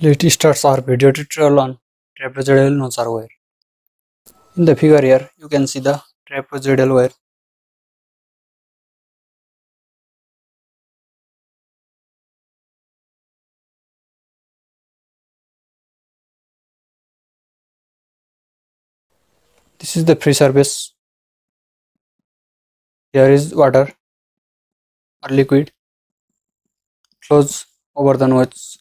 Let's start our video tutorial on trapezoidal notch weir. In the figure here, you can see the trapezoidal weir. This is the free surface. Here is water or liquid flows over the notch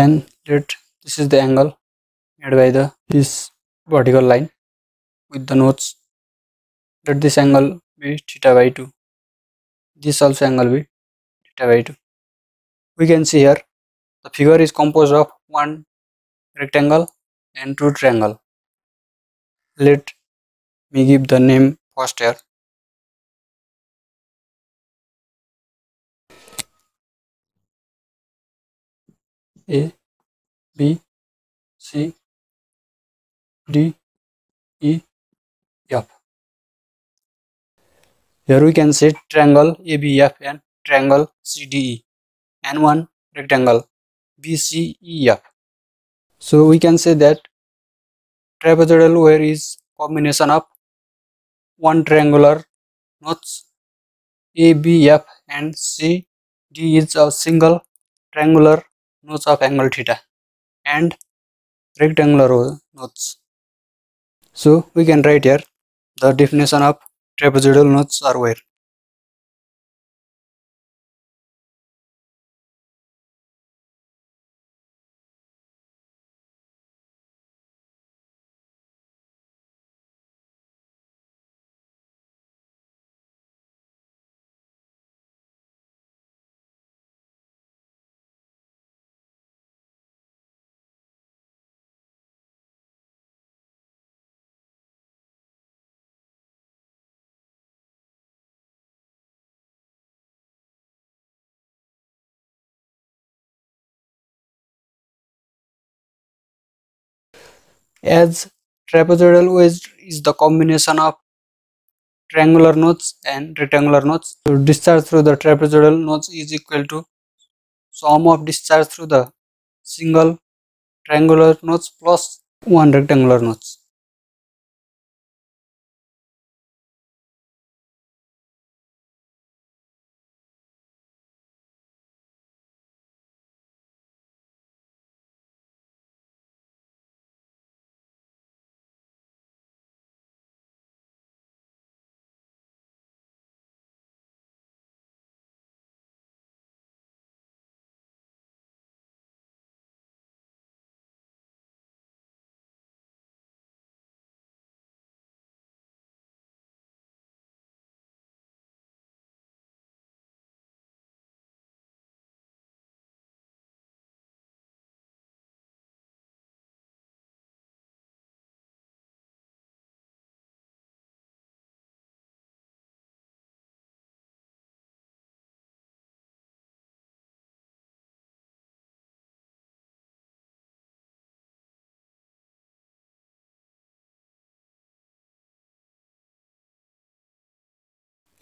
and let this is the angle made by the this vertical line with the notch let this angle be theta by 2 this also angle be theta by 2 we can see here the figure is composed of one rectangle and two triangle. Let me give the name first here A B C D E F here we can say triangle A B F and triangle C D E N one rectangle B C E F so we can say that trapezium where is combination of one triangular notes A B F and C D is a single triangular notch of angle theta and rectangular notch. So we can write here the definition of trapezoidal notch are weir. As trapezoidal wedge is the combination of triangular nodes and rectangular nodes. So discharge through the trapezoidal nodes is equal to sum of discharge through the single triangular nodes plus one rectangular notch.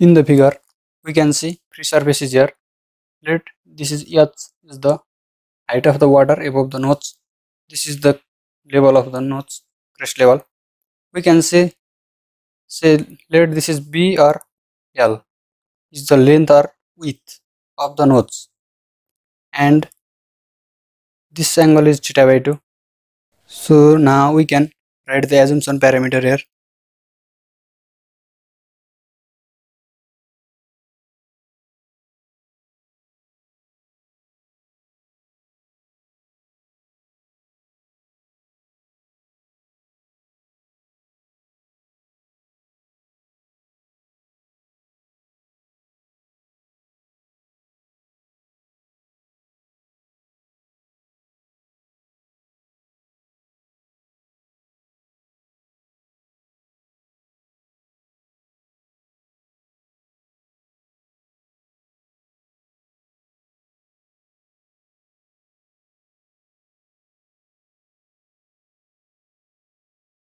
In the figure, we can see three surfaces here. Let this is H is the height of the water above the notch. This is the level of the notch, crest level. We can say say let this is B or L is the length or width of the notch and this angle is theta by 2 so now we can write the assumption parameter here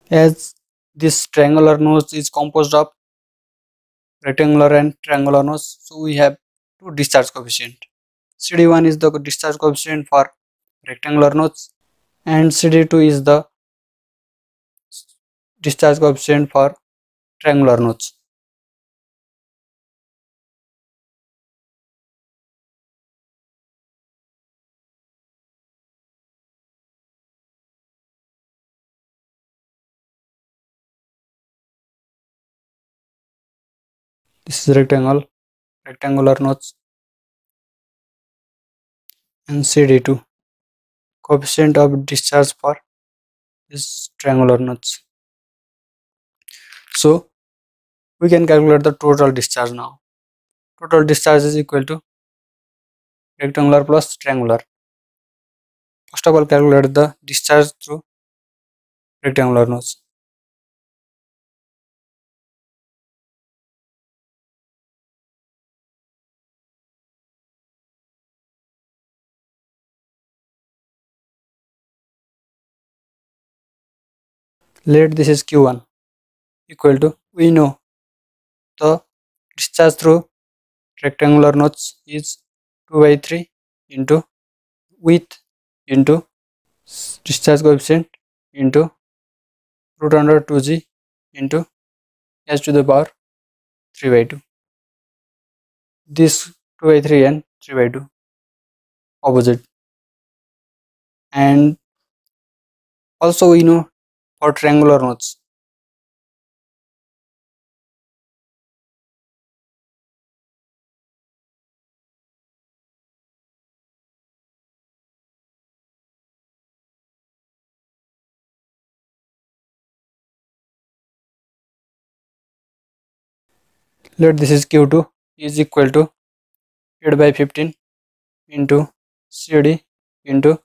as this triangular notch is composed of rectangular and triangular notch so we have two discharge coefficient CD1 is the discharge coefficient for rectangular nodes and CD2 is the discharge coefficient for triangular nodes. This is rectangle, rectangular nodes and CD2 coefficient of discharge for this triangular nodes. So we can calculate the total discharge now. Total discharge is equal to rectangular plus triangular. First of all calculate the discharge through rectangular nodes. Let this is q1 equal to we know the discharge through rectangular nodes is 2 by 3 into width into discharge coefficient into root under 2g into h to the power 3 by 2 this 2 by 3 and 3 by 2 opposite. And also we know or triangular nodes. Let this is Q2 is equal to 8 by 15 into CD into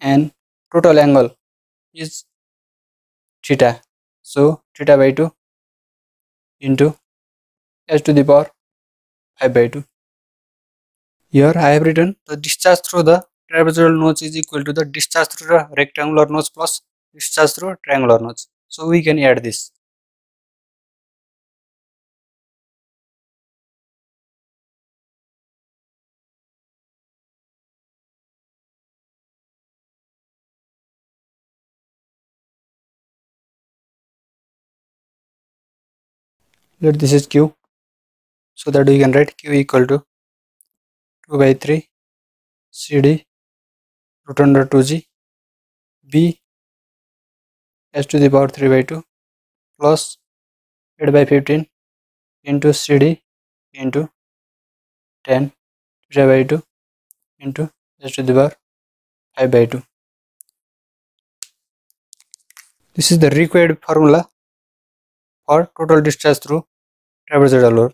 and total angle is theta. So theta by 2 into h to the power 5 by 2 here i have written the discharge through the trapezoidal nodes is equal to the discharge through the rectangular nodes plus discharge through triangular nodes so we can add this let this is q. So that we can write q equal to 2 by 3 cd root under 2g b h to the power 3 by 2 plus 8 by 15 into cd into tan theta by 2 into h to the power 5 by 2 this is the required formula for total discharge through travels dollar